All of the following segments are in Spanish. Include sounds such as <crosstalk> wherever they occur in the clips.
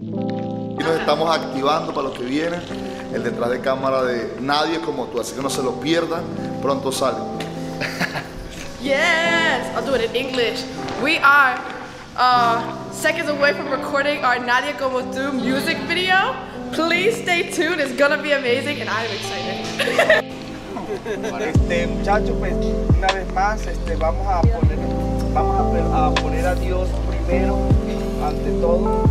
Y nos estamos activando para lo que viene. El detrás de cámara de Nadie como tú, así que no se lo pierdan. Pronto sale. <laughs> Yes! I'll do it in English. We are uh, seconds away from recording our Nadia Como Tu music video. Please stay tuned. It's gonna be amazing and I'm excited. <laughs> Este, muchachos, pues una vez más este, vamos, a poner, vamos a, poner a Dios primero, ante todo,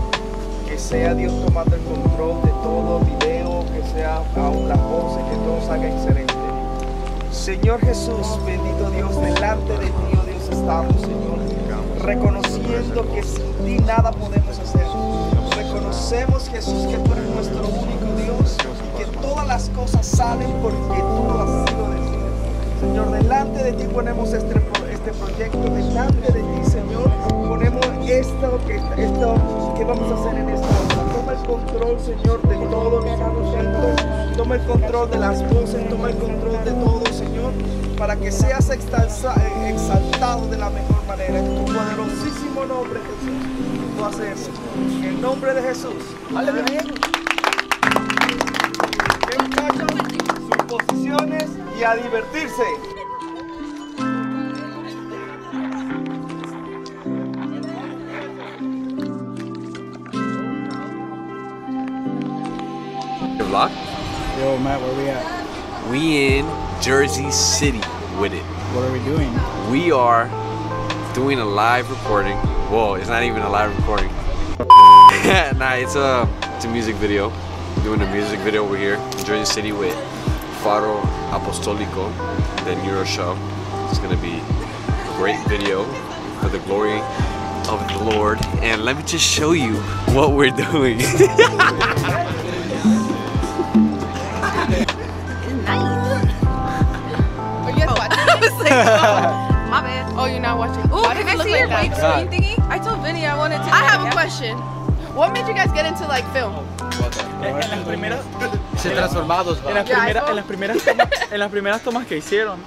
que sea Dios tomando el control de todo video, que sea aún las voces, que todo salga excelente. Señor Jesús, bendito Dios, delante de ti, oh Dios, estamos, Señor, reconociendo que sin ti nada podemos hacer. Reconocemos, Jesús, que tú eres nuestro único Dios y que todas las cosas salen porque tú lo has sido decidido. Señor, delante de ti ponemos este, pro- este proyecto, delante de ti, Señor, ponemos esto que, vamos a hacer en esta hora. Toma el control, Señor, de todo lo que. Toma el control de las voces, toma el control de todo, Señor, para que seas exaltado de la mejor manera. En tu poderosísimo nombre, Jesús, tú haces eso. En el nombre de Jesús. Aleluya. Sus posiciones y a divertirse. Vlog? Yo, Matt, where we at? We in Jersey City with it. What are we doing? We are doing a live recording. Whoa, it's not even a live recording. <laughs> nah, it's a it's a music video. Doing a music video over here in Jersey City with Faro Apostolico, the Neuro Show. It's gonna be a great video for the glory of the Lord. And let me just show you what we're doing. <laughs> my bad. Oh, you're not watching. Ooh, Why I see like your that? big Screen thingy? I told Vinny I wanted to. I have a question. What made you guys get into like film? En las primeras, Se transformados, en las Ya, primeras, eso- en las primeras tomas, en las primeras tomas que hicieron,